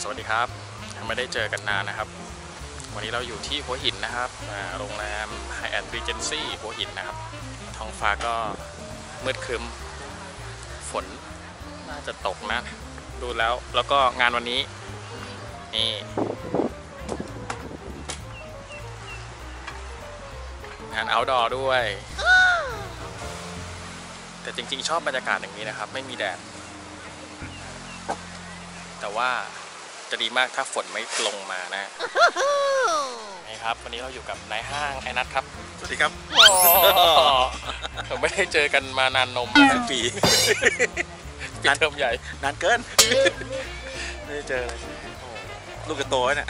สวัสดีครับ ไม่ได้เจอกันนานนะครับ วันนี้เราอยู่ที่หัวหินนะครับโรงแรม Hyatt Regency หัวหินนะครับ ท้องฟ้าก็มืดครึ้ม ฝนน่าจะตกนะ ดูแล้ว แล้วก็งานวันนี้ นี่ งาน outdoor ด้วย แต่จริงๆ ชอบบรรยากาศอย่างนี้นะครับ ไม่มีแดดแต่ว่า จะดีมากถ้าฝนไม่ลงมานะนี่ครับ วันนี้เราอยู่กับนายห้างไอ้นัทครับ สวัสดีครับผมไม่ได้เจอกันมานานนมทั้งปีปีเทอมใหญ่ นานเกิน ไม่ได้เจอเลยลูกกระโตแล้วเนี่ย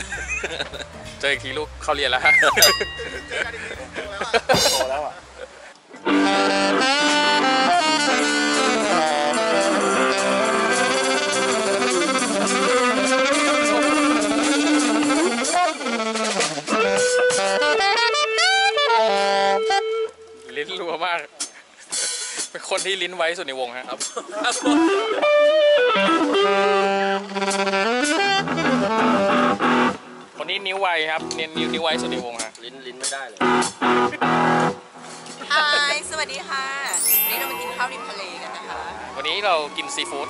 เจออีกทีลูกเข้าเรียนแล้วฮะโตแล้วอะ ที่ลิ้นไวสุดในวงฮะครับคนนี้นิ้วไวครับเนียนนิ้วนิ้วไวสุดในวงฮะลิ้นลิ้นไม่ได้เลยฮายสวัสดีค่ะวันนี้เรามากินข้าวริมทะเลกันนะคะ วันนี้เรากินซีฟู้ด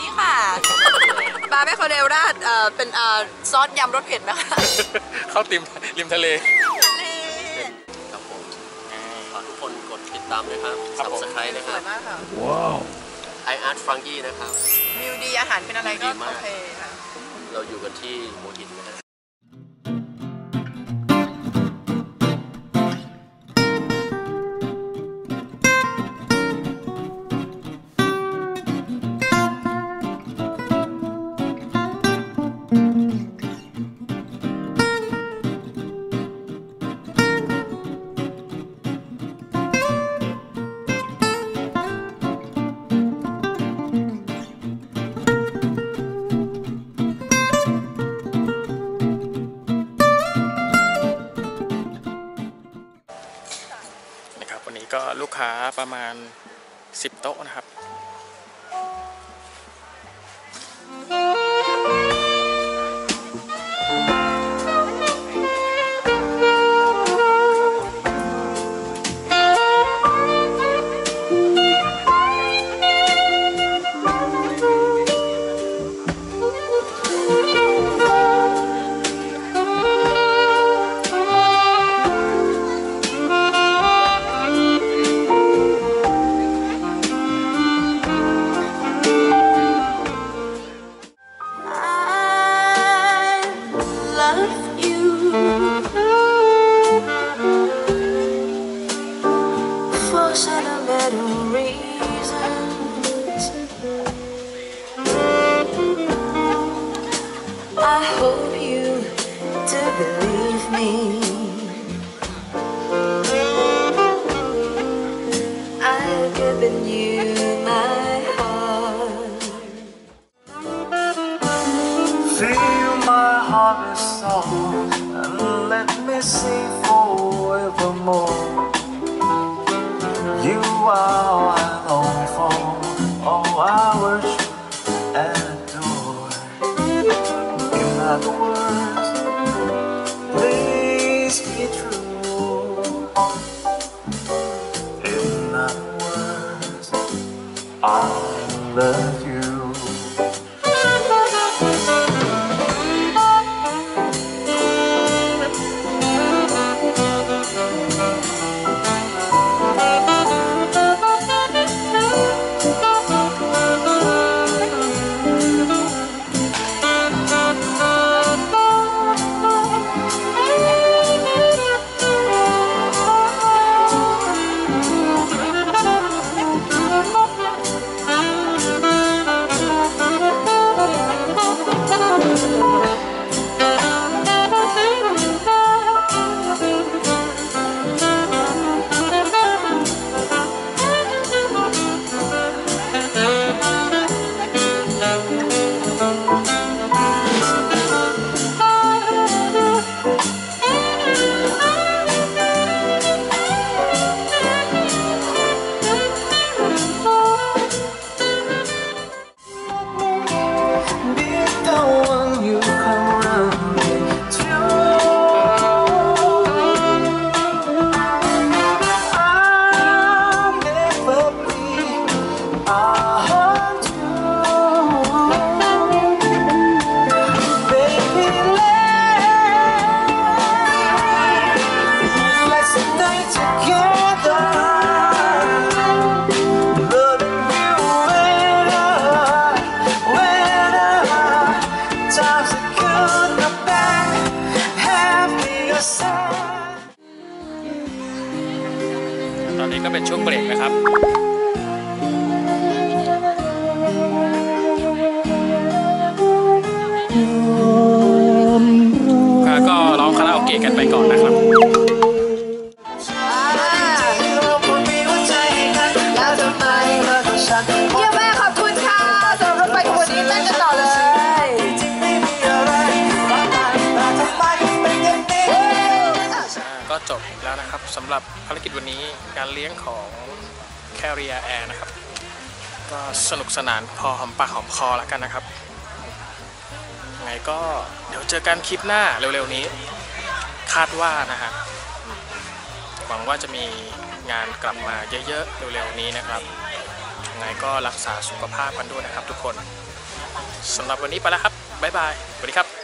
นี่ค่ะปลาแมคคาเรลราดเอ่อเป็นเอ่อซอสยำรสเผ็ดนะคะเข้าติมริมทะเลทะเล ติดตามนะครับครับผม subscribe นะสครัวบยมากค่ะ i art funky นะครับ วิวดีอาหารเป็นอะไรก็ดีมาก โอเคค่ะ เราอยู่กันที่หัวหินนะฮะ ประมาณ 10 โต๊ะนะครับ for sentimental reasons. I hope you do believe me. I've given you my heart. Feel my harvest song and let me sing forevermore. You are ก็เป็นช่วงเบรกนะครับแล้วก็ร้องคาราโอเกะกันไปก่อนนะครับ จบแล้วนะครับสำหรับภารกิจวันนี้การเลี้ยงของ Carrier Air นะครับ ก็สนุกสนานพอหอมปากหอมคอแล้วกันนะครับยังไงก็เดี๋ยวเจอกันคลิปหน้าเร็วๆนี้ คาดว่านะฮะหวังว่าจะมีงานกลับมาเยอะๆเร็วๆนี้นะครับยังไงก็รักษาสุขภาพกันด้วยนะครับทุกคนสำหรับวันนี้ไปแล้วครับบ๊ายบายสวัสดีครับ